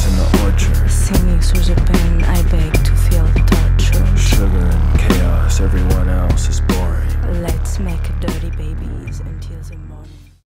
flowers in the orchard. Singing through the pen, I beg to feel torture. Sugar and chaos, everyone else is boring. Let's make dirty babies until the morning.